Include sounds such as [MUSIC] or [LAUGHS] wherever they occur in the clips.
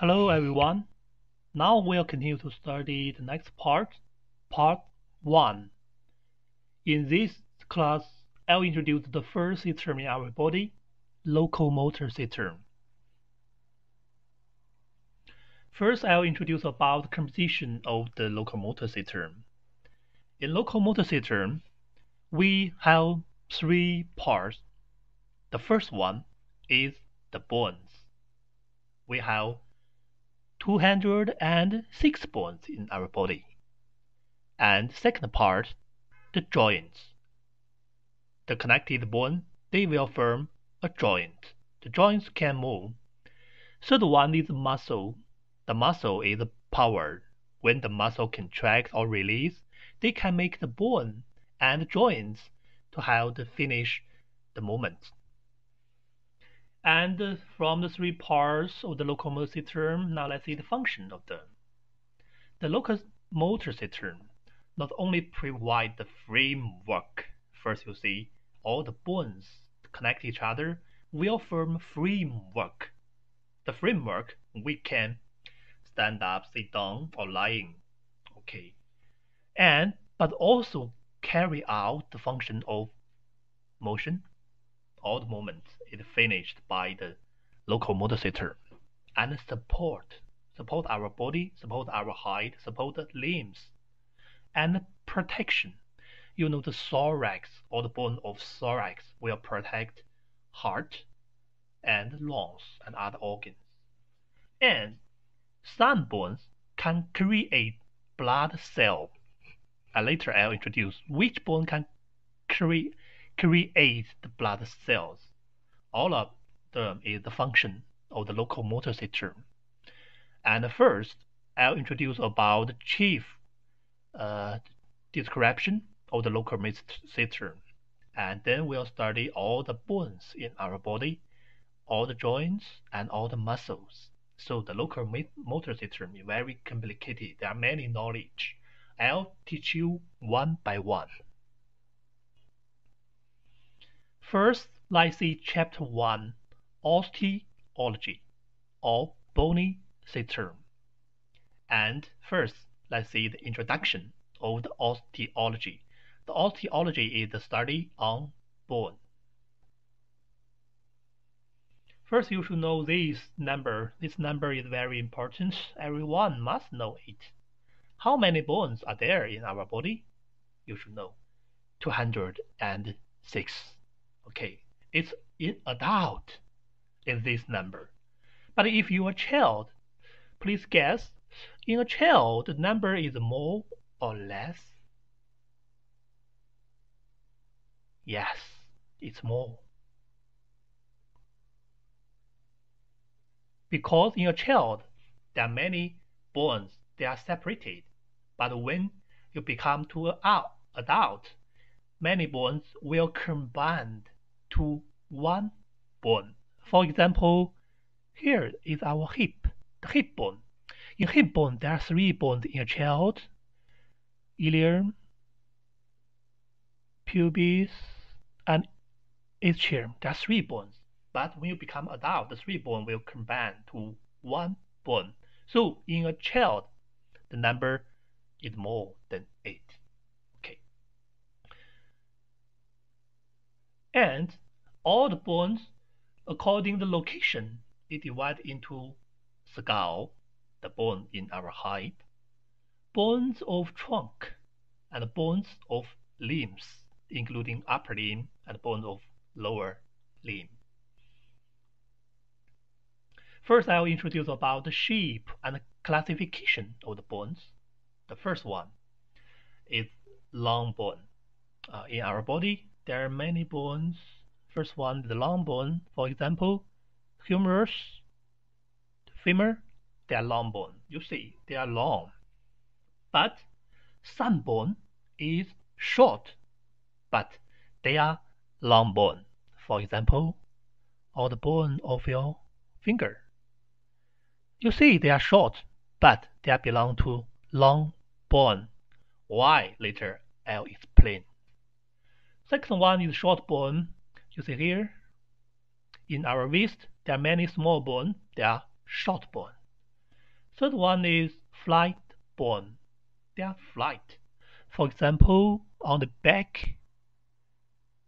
Hello everyone. Now we'll continue to study the next part, part 1. In this class, I'll introduce the first system in our body, locomotor system. First, I'll introduce about the composition of the locomotor system. In locomotor system, we have three parts. The first one is the bones. We have 206 bones in our body. And second part, the joints. The connected bone, they will form a joint. The joints can move. Third one is muscle. The muscle is power. When the muscle contracts or release, they can make the bone and joints to to finish the movement. And from the three parts of the locomotor term, now let's see the function of them. The locomotor system not only provide the framework. First, you see all the bones connect each other will form framework. The framework we can stand up, sit down, or lying. Okay, and but also carry out the function of motion all the moments is finished by the locomotor system and support support our body, support our height, support limbs, and protection. You know the thorax or the bone of thorax will protect heart and lungs and other organs. And some bones can create blood cell. And later I'll introduce which bone can create create the blood cells. All of them is the function of the locomotor system. And first, I'll introduce about the chief uh, description of the locomotor system. And then we'll study all the bones in our body, all the joints, and all the muscles. So the locomotor system is very complicated. There are many knowledge. I'll teach you one by one. First, let's see Chapter 1 Osteology or Bony System. And first, let's see the introduction of the osteology. The osteology is the study on bone. First, you should know this number. This number is very important. Everyone must know it. How many bones are there in our body? You should know. 206. Okay, it's in adult in this number. But if you are a child, please guess, in a child, the number is more or less? Yes, it's more. Because in a child, there are many bones, they are separated. But when you become to an adult, many bones will combine to one bone. For example, here is our hip, the hip bone. In hip bone, there are three bones in a child, ilium, pubis, and ischium. There are three bones. But when you become adult, the three bone will combine to one bone. So in a child, the number is more than eight. And all the bones according the location is divided into skull, the bone in our head, bones of trunk, and bones of limbs, including upper limb and bones of lower limb. First, I'll introduce about the shape and classification of the bones. The first one is long bone. Uh, in our body, there are many bones. First one, the long bone. For example, humerus, femur, they are long bone. You see, they are long. But some bone is short, but they are long bone. For example, all the bone of your finger. You see, they are short, but they belong to long bone. Why? Later I'll explain. Second one is short bone. You see here, in our wrist, there are many small bone. They are short bone. Third one is flight bone. They are flight. For example, on the back,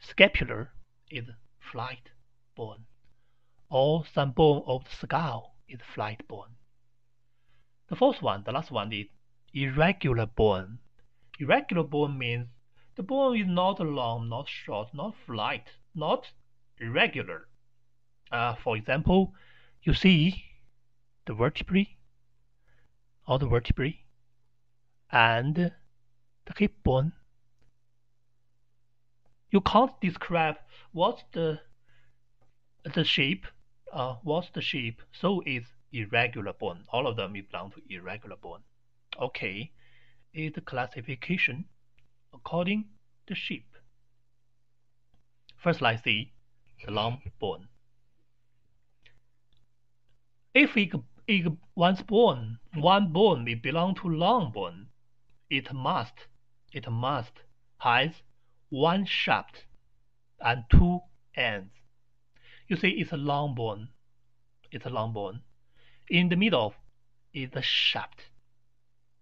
scapular is flight bone, or some bone of the skull is flight bone. The fourth one, the last one is irregular bone. Irregular bone means the bone is not long, not short, not flight, not irregular. Uh, for example, you see the vertebrae, all the vertebrae, and the hip bone. You can't describe what's the the shape, uh, what's the shape, so it's irregular bone. All of them belong to irregular bone. Okay, is the classification according to shape. First, let's see the long bone. If it, it once bone, one bone may belong to long bone, it must, it must has one shaft and two ends. You see, it's a long bone. It's a long bone. In the middle is the shaft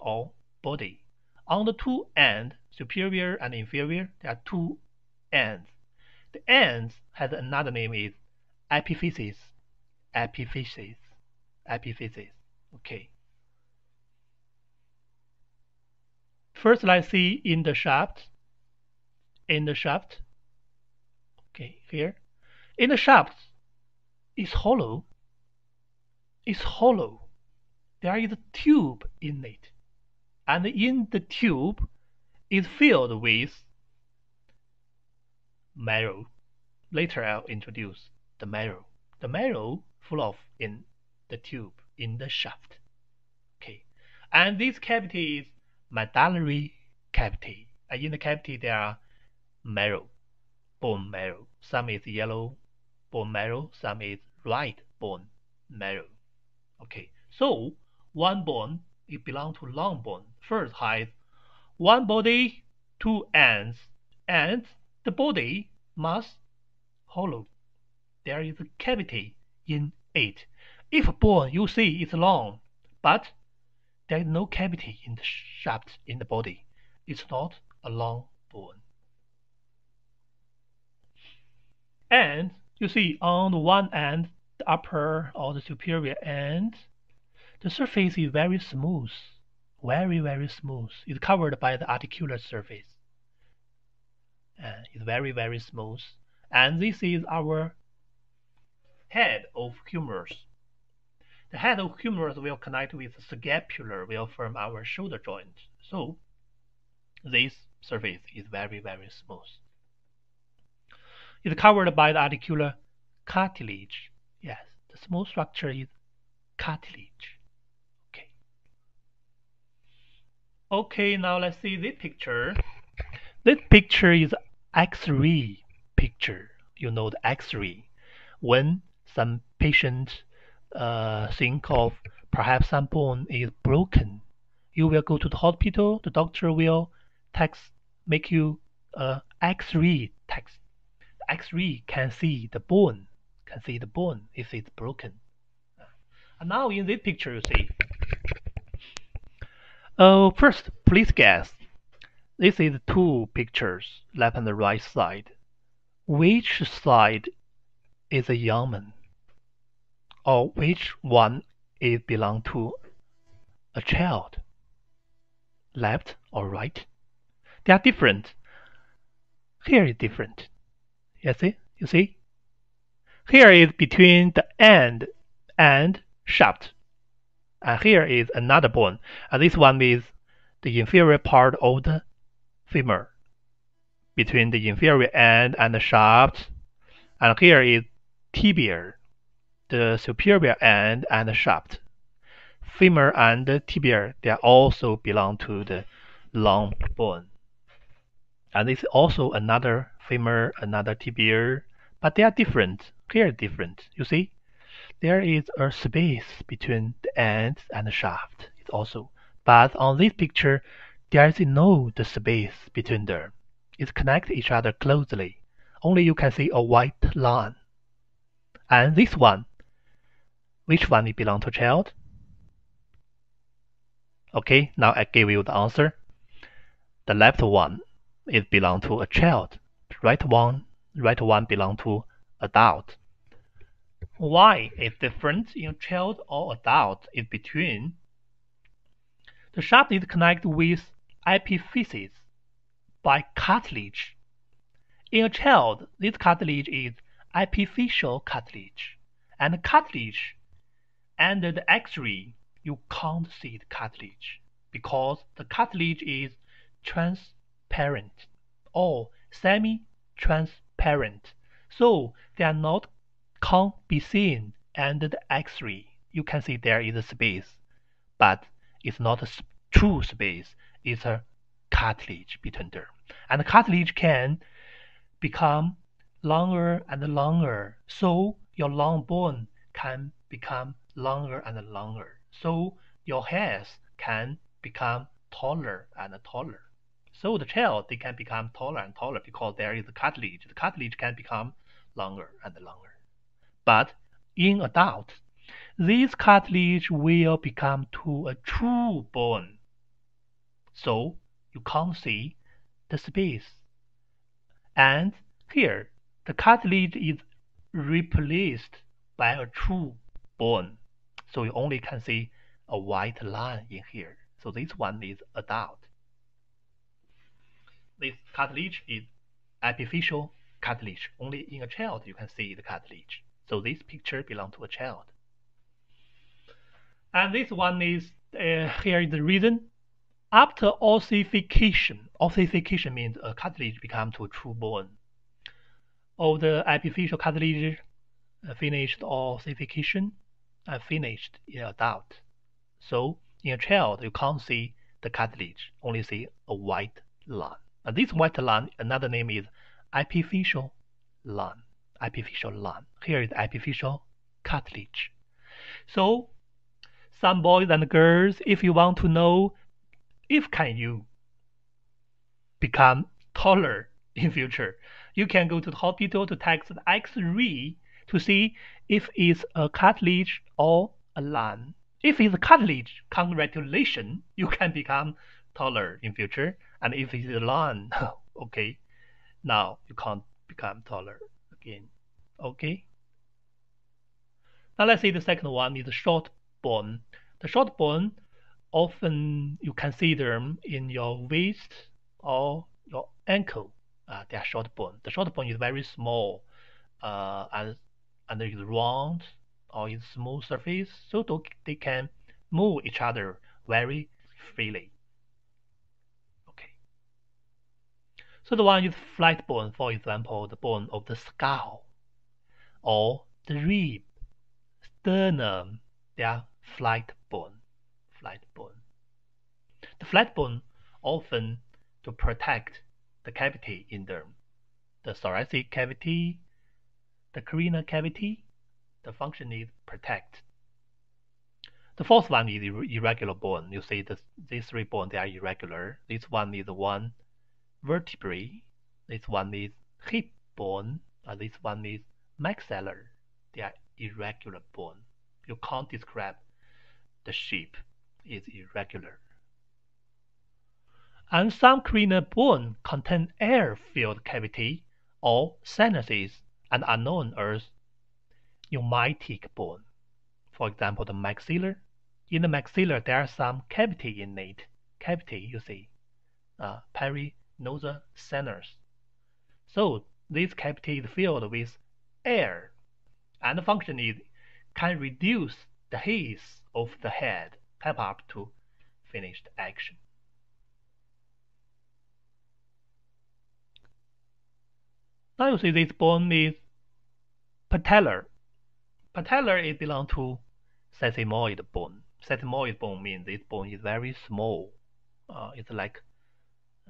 or body. On the two ends, superior and inferior, there are two ends. The ends has another name is epiphysis. Epiphysis epiphysis. Okay. First, let's see in the shaft. In the shaft. Okay, here. In the shaft is hollow. Is hollow. There is a tube in it. And in the tube is filled with marrow. Later I'll introduce the marrow. The marrow full of in the tube in the shaft. Okay, and this cavity is medullary cavity. And in the cavity there are marrow, bone marrow. Some is yellow bone marrow, some is red bone marrow. Okay, so one bone it belongs to long bone. First has one body, two ends, and the body must hollow. There is a cavity in it. If bone you see is long, but there is no cavity in the shaft in the body, it's not a long bone. And you see on the one end, the upper or the superior end, the surface is very smooth, very, very smooth. It's covered by the articular surface. Uh, it's very, very smooth. And this is our head of humerus. The head of humerus will connect with the scapular will form our shoulder joint. So this surface is very, very smooth. It's covered by the articular cartilage. Yes, the smooth structure is cartilage. Okay. Okay, now let's see this picture. This picture is X-ray picture. You know the X-ray. When some patient uh, think of perhaps some bone is broken, you will go to the hospital. The doctor will text, make you a X-ray text. X-ray can see the bone, can see the bone if it's broken. And now in this picture, you see. Uh, first, please guess. This is two pictures, left and the right side. Which side is a young man? or which one is belong to a child, left or right. They are different. Here is different. You see? You see? Here is between the end and shaft. And here is another bone. And this one is the inferior part of the femur. Between the inferior end and the shaft. And here is tibia the superior end and the shaft. Femur and tibia, they also belong to the long bone. And this is also another femur, another tibia, but they are different. Here different. You see, there is a space between the ends and the shaft. Also, but on this picture, there is no the space between them. It connects each other closely. Only you can see a white line. And this one which one it belong to child? Okay, now I give you the answer. The left one it belong to a child. Right one, right one belong to adult. Why is different in a child or adult is between the shaft is connected with epiphysis by cartilage. In a child, this cartilage is epiphyseal cartilage, and cartilage under the X-ray you can't see the cartilage because the cartilage is transparent or semi-transparent, so they are not can't be seen under the X-ray. You can see there is a space, but it's not a true space. It's a cartilage between them, and the cartilage can become longer and longer, so your long bone can become longer and longer so your hairs can become taller and taller. So the child they can become taller and taller because there is a cartilage. The cartilage can become longer and longer. But in adult, this cartilage will become to a true bone. So you can't see the space. And here, the cartilage is replaced by a true bone. So you only can see a white line in here. So this one is adult. This cartilage is epiphyseal cartilage. Only in a child you can see the cartilage. So this picture belongs to a child. And this one is, uh, here is the reason. After ossification, ossification means a cartilage becomes to a true bone. All the epiphyseal cartilage finished ossification, are finished in adult. So in a child, you can't see the cartilage, only see a white line. And this white line, another name is epiphyseal line. Epiphyseal line. Here is epiphyseal cartilage. So some boys and girls, if you want to know if can you become taller in future, you can go to the hospital to take the X-ray to see if it's a cartilage or a lung. If it's a cartilage, congratulations, you can become taller in future. And if it's a line, [LAUGHS] okay, now you can't become taller again. Okay. Now let's see the second one is the short bone. The short bone, often you can see them in your waist or your ankle. Uh, they are short bone. The short bone is very small uh, and and is round or is smooth surface so they can move each other very freely. Okay. So the one is flat bone, for example, the bone of the skull or the rib, sternum, they are flat bone, flat bone. The flat bone often to protect the cavity in them, the thoracic cavity, the cranial cavity, the function is protect. The fourth one is irregular bone. You see this, these three bones, they are irregular. This one is one vertebrae. This one is hip bone. And this one is maxillar. They are irregular bone. You can't describe the shape is irregular. And some cranial bone contain air-filled cavity or sinuses and are known as pneumatic bone. For example, the maxilla. In the maxilla, there are some cavity in it. Cavity, you see, uh, paranasal sinus. So this cavity is filled with air, and the function is can reduce the heat of the head, help up to finished action. Now you see this bone is patellar. Patellar is belong to sesamoid bone. Sesamoid bone means this bone is very small. Uh, it's like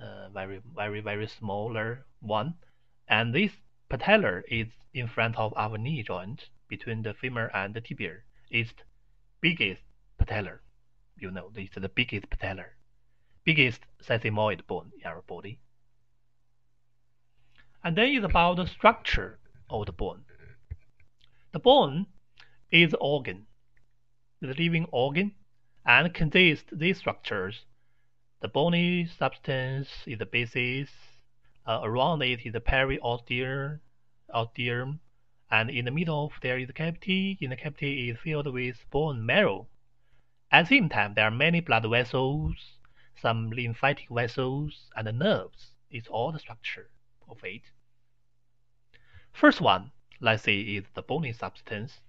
uh, very very very smaller one, and this patellar is in front of our knee joint between the femur and the tibia. It's biggest patellar. You know, is the biggest patellar, biggest sesamoid bone in our body. And then it's about the structure of the bone. The bone is organ, the living organ, and consists these structures. The bony substance is the basis. Uh, around it is the periosteum, osteum, and in the middle there is the cavity. In the cavity is filled with bone marrow. At the same time, there are many blood vessels, some lymphatic vessels, and nerves. It's all the structure of it. First one, let's say, is the bony substance.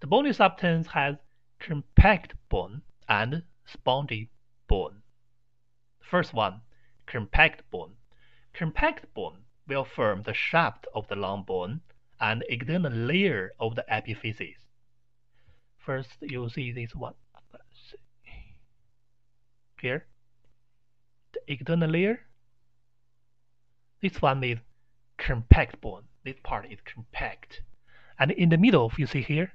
The bony substance has compact bone and spongy bone. First one, compact bone. Compact bone will form the shaft of the long bone and external layer of the epiphysis. First, you see this one. Here, the external layer. This one is compact bone. This part is compact. And in the middle, you see here,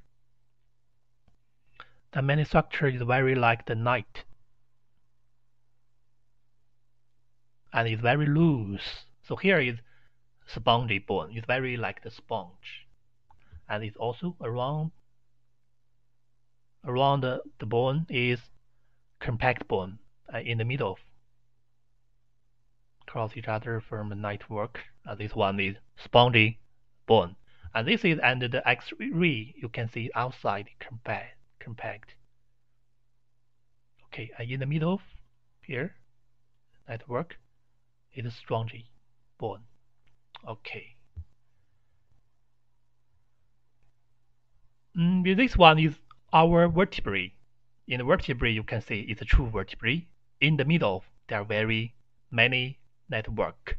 the main structure is very like the night. And it's very loose. So here is spongy bone. It's very like the sponge. And it's also around around the, the bone is compact bone uh, in the middle. Cross each other from the network. Uh, this one is spongy bone. And this is under the X-ray. You can see outside compact. compact. Okay, and in the middle here, network is spongy bone. Okay. Mm, this one is our vertebrae. In the vertebrae, you can see it's a true vertebrae. In the middle, there are very many network.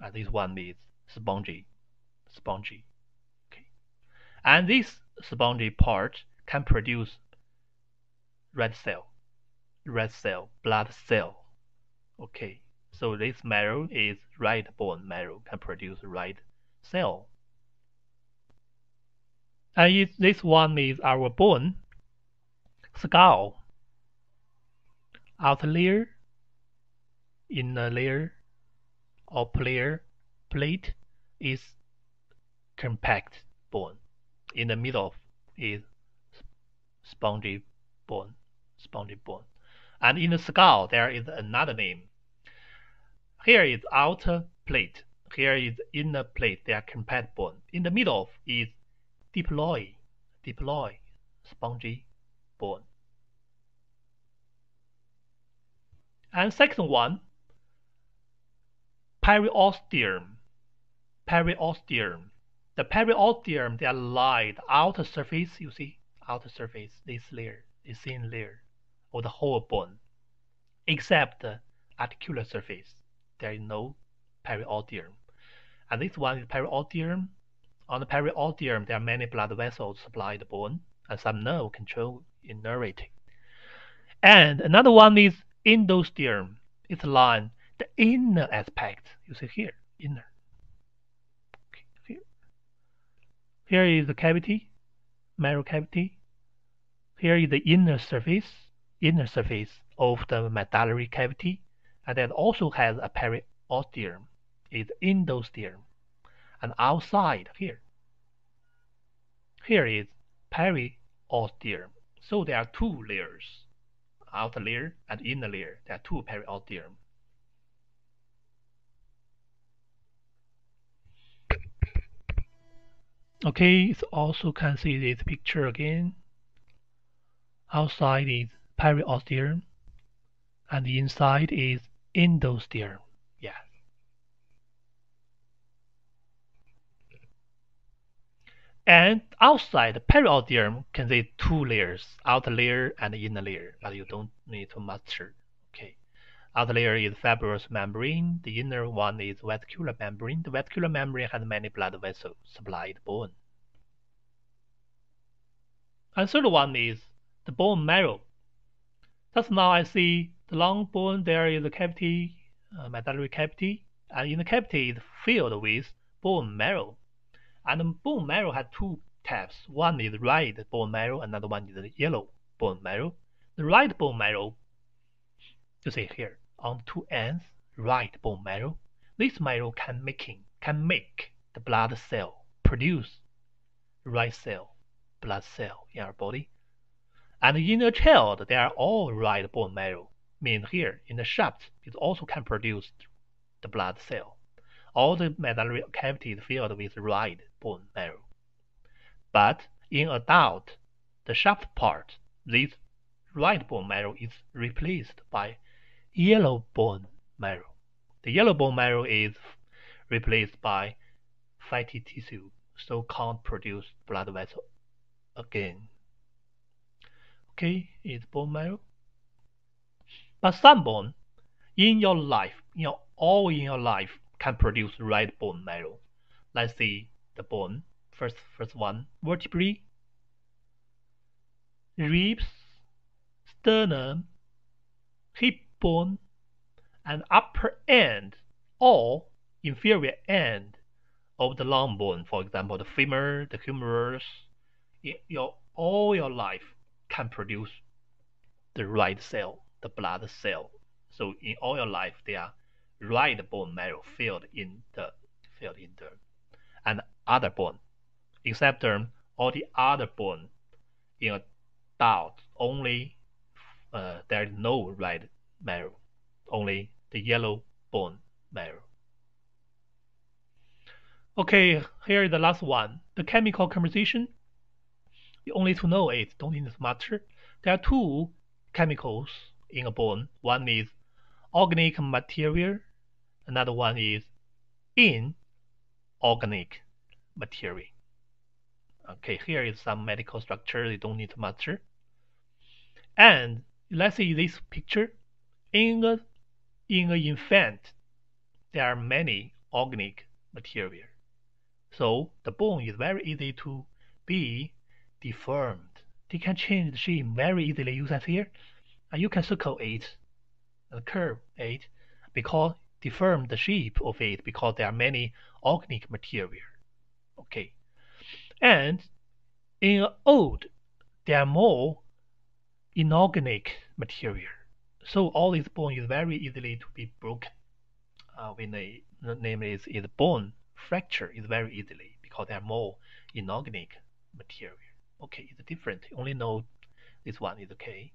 And this one is spongy, spongy. Okay. And this spongy part can produce red cell, red cell, blood cell. Okay. So this marrow is red bone marrow can produce red cell. And this one is our bone, skull, outer layer, inner layer, or layer, plate is compact bone. In the middle is spongy bone, spongy bone. And in the skull, there is another name here is outer plate. Here is inner plate. They are compatible. In the middle is diploë, diploë, spongy bone. And second one, periosteum. Periosteum. The periosteum, they are light outer surface, you see, outer surface, this layer, this thin layer of the whole bone, except the articular surface there is no periosteum. And this one is periosteum. On the periosteum, there are many blood vessels supply the bone, and some nerve control innervating. And another one is endosteum. It's line the inner aspect. You see here, inner. Here is the cavity, marrow cavity. Here is the inner surface, inner surface of the medullary cavity and it also has a periosteum, is endosteum, and outside here, here is periosteum. So there are two layers, outer layer and inner layer. There are two periosteum. Okay, so also can see this picture again. Outside is periosteum, and the inside is endosteum. Yeah. And outside the periosteum contains two layers, outer layer and inner layer, but you don't need to master. Okay. Outer layer is fibrous membrane, the inner one is vascular membrane. The vascular membrane has many blood vessels supply the bone. And third one is the bone marrow. Just now I see the long bone there is a cavity, uh, medullary cavity, and in the cavity is filled with bone marrow. And bone marrow has two types. One is red bone marrow, another one is the yellow bone marrow. The red bone marrow, you see here, on two ends, red bone marrow. This marrow can making can make the blood cell produce red cell, blood cell in our body. And in a child, they are all right bone marrow. Mean here, in the shaft, it also can produce the blood cell. All the medullary cavity is filled with right bone marrow. But in adult, the shaft part, this right bone marrow is replaced by yellow bone marrow. The yellow bone marrow is replaced by fatty tissue, so can't produce blood vessel again. Okay, it's bone marrow. But some bone in your life, you know, all in your life can produce red bone marrow. Let's see the bone. First, first one, vertebrae, ribs, sternum, hip bone, and upper end or inferior end of the long bone. For example, the femur, the humerus. Your all your life can produce the red cell, the blood cell. So in all your life, there are red bone marrow filled in the filled in the and other bone, except um, all the other bone in adult only uh, there is no red marrow, only the yellow bone marrow. Okay, here is the last one. The chemical composition. You only to know it, don't need matter. There are two chemicals in a bone. One is organic material, another one is inorganic material. Okay, here is some medical structure you don't need to master. And let's see this picture. In a, in an infant, there are many organic material. So the bone is very easy to be deformed. They can change the shape very easily. You can here, and you can circle it, and curve it, because deform the shape of it because there are many organic material. Okay, and in old, there are more inorganic material. So all this bone is very easily to be broken. Uh, when the, the name is, is bone fracture is very easily because there are more inorganic material. Okay, it's different. You only know this one is okay.